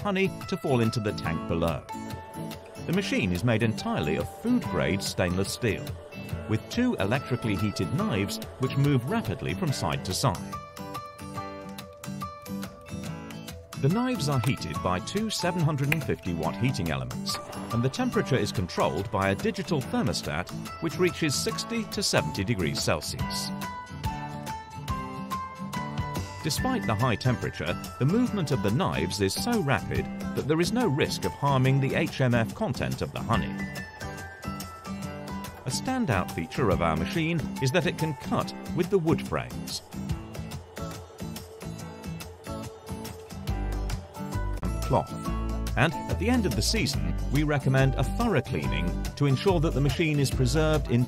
honey to fall into the tank below. The machine is made entirely of food-grade stainless steel, with two electrically heated knives which move rapidly from side to side. The knives are heated by two 750 watt heating elements, and the temperature is controlled by a digital thermostat which reaches 60 to 70 degrees Celsius. Despite the high temperature, the movement of the knives is so rapid that there is no risk of harming the HMF content of the honey. A standout feature of our machine is that it can cut with the wood frames. cloth. And at the end of the season, we recommend a thorough cleaning to ensure that the machine is preserved in